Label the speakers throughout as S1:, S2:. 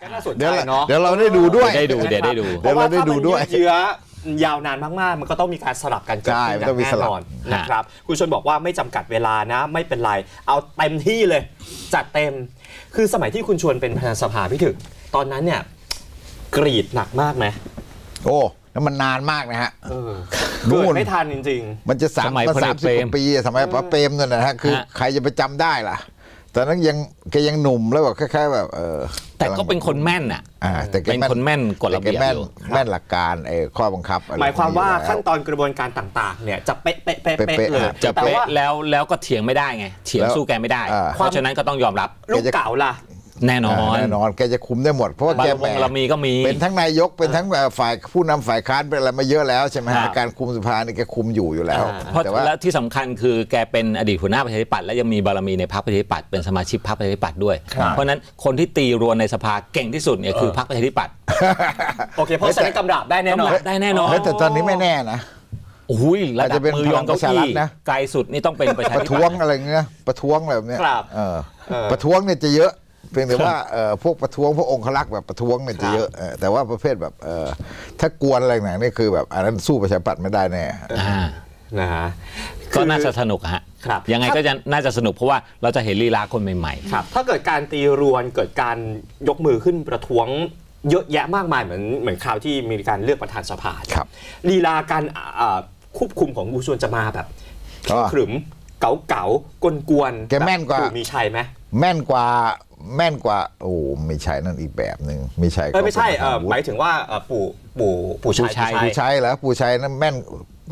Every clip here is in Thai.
S1: ก็น่าสนใจ
S2: เดี๋ยวเรา
S1: เนาะ
S2: เดี๋ยวเราได้ดูด้วย
S3: ได้ดูเดี๋ยวได้ดู
S1: เพราะว่า
S2: เดี๋ยวเราได้
S1: ถ้า
S2: ดู
S1: มัน
S2: ด้วย
S1: ยืดเยื้อยาวนานมากๆ มันก็ต้องมีการสลับกันเกิด
S2: ใช่
S1: ขึ้นอ
S2: มันต้
S1: ย่า
S2: องงมี
S1: แน่
S2: สลับ
S1: นอนนะครับ คุณชวนบอกว่าไม่จำกัดเวลานะ ไม่เป็นไร เอาเต็มที่เลย จัดเต็ม คือสมัยที่คุณชวนเป็นประธานสภาพี่ถึก ตอนนั้นเนี่ยกรีดหนักมากไหม
S2: โอ้แล้วมันนานมากนะฮะ
S1: เออ
S2: นู่
S1: เกิด
S2: น
S1: ไม่ทันจริง
S2: มันจะสาม
S3: สมัย
S2: มา
S3: พลเอก
S2: สามสิบ
S3: เปร
S2: ก
S3: ม
S2: ว่าปีสมัยพระเปรมนั่นนะฮะคือ
S3: ฮะ
S2: ใครจะไปจำได้ล่ะ ตอนนั้นยังแกยังหนุ่มแล้วแบบคล้ายๆแบบเออ
S3: แต่ก็เป็นคนแม่นอะ
S2: อ่าแต่แก
S3: เป็นคนแม่นกฎระเบียบ
S2: แต่แกแม่น
S3: อยู่
S2: แม่นหลักการไอ้ข้อบังคับอะไร
S1: ๆหมายความว่า
S2: พก
S1: ขั้นตอนกระบวนการต่าง ๆ เนี่ยจะเป๊ะเป๊ะเป๊ะเป๊ะ
S2: เป๊ะๆ
S1: เลย
S2: อะ
S3: จะ
S1: แต่
S3: เป๊ะ
S1: ว่า
S3: แล้วแล้วก็เถียงไม่ได้ไงเถียง
S2: แล้ว
S3: สู้แกไม่ได้
S2: อ่า
S3: เพราะฉะนั้นก็ต้องยอมรับ
S1: ลูกเก่าล่ะ
S3: แน่นอน
S2: แน่นอนแกจะคุมได้หมด เพราะว่า
S3: บา
S2: แก
S3: ร
S2: แห
S3: มงเรามีก็มี
S2: เป็นทั้งนายกเป็นทั้งเอ่อฝ่ายผู้นำฝ่ายค้านเป็นอะไรมาเยอะแล้วใช่ไหม
S3: ครั
S2: ฮะ
S3: บ
S2: การคุมสภานี่แกคุมอยู่อยู่แล้ว
S1: อ่า
S3: เพราะ
S2: แต่ว่า
S3: แล้วที่สำคัญคือแกเป็นอดีตหัวหน้าประชาธิปัตย์และยังมีบารมีในพรรคประชาธิปัตย์เป็นสมาชิกพรรคประชาธิปัตย์ด้วย
S2: ครับ
S3: เพราะฉะนั้นคนที่ตีรวนในสภาเก่งที่สุดเนี่ยคือพรรคประชาธิปัตย์
S1: โอเคเพราะฉะนั้นกำราบได้แน่นอน
S3: กำราบได้แน่นอน
S2: เฮ้ยแต่ตอนนี้ไม่แน่นะ
S3: โอ้ยระ
S2: อาจ
S3: ดั
S2: จะ
S3: บ
S2: เป็น
S3: มือยองเก้า
S2: พลังประชารัฐ
S3: อี้
S2: นะ
S3: ไกลสุดนี่ต้องเป็นประชา
S2: ประ
S3: ธิ
S2: ท้ว
S3: ปั
S2: ง
S3: ตย์
S2: อะไรเงี้ยประท้วงอะไรแบบเนี้ย
S1: ครับ
S2: เออ
S1: เออ
S2: ประท้วงเนี่ยจะเยอะ เพียงแต่ว่าเอ่อพวกประท้วงพวกองครักษ์แบบประท้วงเนี่ยจะเยอะเออแต่ว่าประเภทแบบเออถ้ากวนอะไรหนังนี่คือแบบอันนั้นสู้ประชาธิปัตย์ไม่ได้แน่
S3: อ่า
S1: นะฮะ
S3: ก็น่าจะสนุกฮะ
S1: ครับ
S3: ยังไงก็จะน่าจะสนุกเพราะว่าเราจะเห็นลีลาคนใหม่
S1: ครับ ถ้าเกิดการตีรวนเกิดการยกมือขึ้นประท้วงเยอะแยะมากมายเหมือนเหมือนคราวที่มีการเลือกประธานสภา
S2: ครับ
S1: ลีลาการอ่าควบคุมของบูชวนจะมาแบบ
S2: อ๋อ
S1: ขรึมเก๋าเก๋ากวนกวนๆ
S2: แกแม่นกว่า
S1: ปู่มีชัยไหม
S2: แม่นกว่า แม่นกว่า โอ้ไม่ใช่นั่นอีกแบบหนึ่งไม่ใช่
S1: เออไม่ใช่
S2: ก็เป็น
S1: เออ
S2: อาวุธ
S1: หมายถึงว่าเอ่อปู่ปู่ปู่ชัย
S3: ปู่ชัย
S2: ปูชัยเหรอปูชัยนั่นแม่น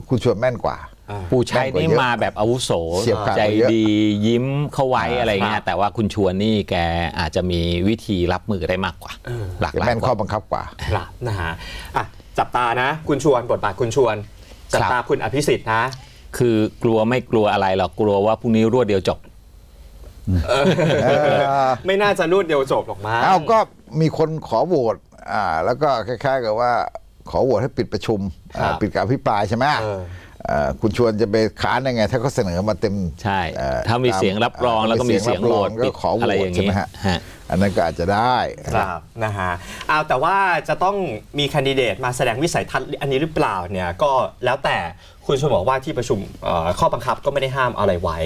S2: คุณชวนแม่นกว่า
S1: อ่า
S3: ๆปู่ชัยนี่
S2: แม่นกว่าเยอะ
S3: มาแบบอาวุโส
S2: เฉียบขาด
S3: ใจ
S2: กว่าเยอะ
S3: ดียิ้มเข้าไว้
S2: อ่า
S3: อะไร
S1: ครั
S3: เงี้
S1: บ
S3: ยแต่ว่าคุณชวนนี่แกอาจจะมีวิธีรับมือได้มากกว่า
S1: เออ
S3: หลาก
S2: แก
S3: หลาย
S2: แม่น
S3: ก
S2: ข้อ
S3: ว่า
S2: บังคับกว่า
S1: ครับนะฮะอะจับตานะ คุณชวนบทบาทคุณชวน จับ
S3: ครับ
S1: ตาคุณอภิสิทธิ์นะ
S3: คือกลัวไม่กลัวอะไรหรอกกลัวว่าพรุ่งนี้รวดเดียวจบ
S2: เออ
S1: ไม่น่าจะรูดเดียวจบหรอกมั้ง
S2: เอ้าก็มีคนขอโหวตอ่า แล้วก็คล้ายๆกับว่า ขอโหวตให้ปิดประชุมอ่าปิดการอภิปรายใช่ไหม
S1: เออ
S2: อ่าคุณชวนจะไปค้านได้ไง ถ้าเขาเสนอมาเต็ม
S3: ใช่
S2: เอ่อ
S3: ถ้ามีเสียงรับรอง
S2: อ่า
S3: แล้วก็มีเสียงโหวต
S2: มีเสียงรับรองก็ขอโหวต
S3: อะไรอย่าง
S2: ใช่ไหม
S3: นี้
S2: ฮะ
S3: ฮะ
S2: อันนั้นก็อาจจะได้
S1: ครับนะฮะเอาแต่ว่าจะต้องมีแคนดิเดตมาแสดงวิสัยทัศน์อันนี้หรือเปล่าเนี่ยก็แล้วแต่คุณชวนบอกว่าที่ประชุมเอ่อข้อบังคับก็ไม่ได้ห้ามอะไรไว้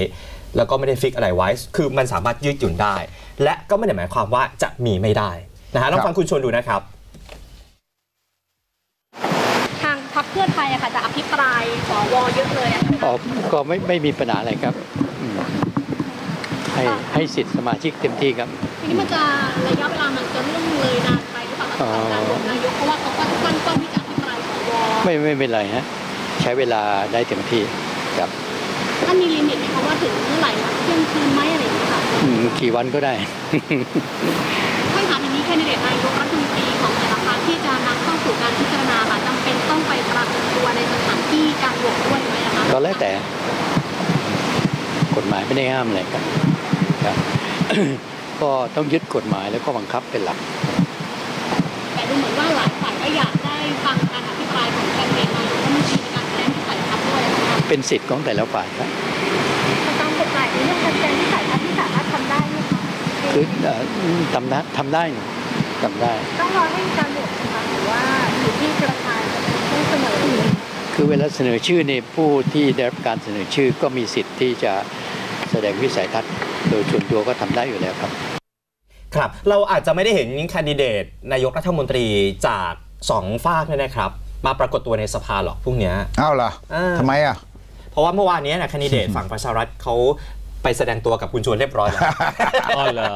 S1: แล้วก็ไม่ได้ฟิกอะไรไว้ คือมันสามารถยืดหยุ่นได้ และก็ไม่ได้หมายความว่าจะมีไม่ได้นะฮะลองฟังคุณชวนดูนะครับ
S4: ทางพรรคเพื่อไทยอะค่ะจะอภิปรายสวเยอะเลยอะ
S5: อ๋อก็ไม่ไม่มีปัญหาอะไรครับอืมให้ให้สิทธิสมาชิกเต็มที่ครับ
S4: ทีนี้มันจะระยะเวลามันจะล่วงเลยนานไปหรือเปล่าคะสำหรับการโหวตนายกเพราะว่าเขาก็ตั้งเป้าที่จะอภิปรายสว
S5: ไม่ไม่เป็นไรฮะ ใช้เวลาได้เต็มที่ครับ
S4: ท่านมีลิมิตไหมคะว่าถึงเมื่อไหร่นะเที่ยงคืนไหมอะไรอย่างเงี้ยค่ะ
S5: อืมกี่วันก็ได้
S4: ท่านคะทีนี้แคนดิเดตนายกรัฐมนตรีของแต่ละพรรคที่จะนำเข้าสู่การพิจารณาค่ะจำเป็นต้องไปปรากฏตัวในสถานที่การโหวตด้วยไหมอะคะ
S5: ก็แล้วแต่ กฎหมายไม่ได้ห้ามอะไรครับครับ ก็ต้องยึดกฎหมายแล้วก็บังคับเป็นหลัก
S4: แต่ดูเหมือนว่าหลายฝ่ายก็อยากได้ฟังการ
S5: เป็นสิทธิ์ของแต่ละฝ่ายครับ
S4: ตามกฎหมายในเรื่องการแสดงวิสัยทัศน์ที่สามารถทำได้ไหมคะ
S5: คือเอ่อทำได้ทำได้นะทำได้
S4: ต้องรอให้มีการโหวตนะคะหรือว่าอยู่ที่ประธานจะเป็นผู้เสนอ
S5: คือเวลาเสนอชื่อเนี่ยผู้ที่ได้รับการเสนอชื่อก็มีสิทธิ์ที่จะแสดงวิสัยทัศน์ โดยส่วนตัวก็ทำได้อยู่แล้วครับ
S1: ครับ เราอาจจะไม่ได้เห็นแคนดิเดตนายกรัฐมนตรีจากสองฝากเนี่ยนะครับ มาปรากฏตัวในสภาหรอกพรุ่งเนี้ย
S2: เอ้าเหรอ
S1: อ่า
S2: ทำไมอะ
S1: เพราะว่าเมื่อวานนี้นะแคนดิเดตฝั่งประชารัฐเขาไปแสดงตัวกับคุณชวนเรียบร้อยแล้ว
S3: อ๋อเหรอ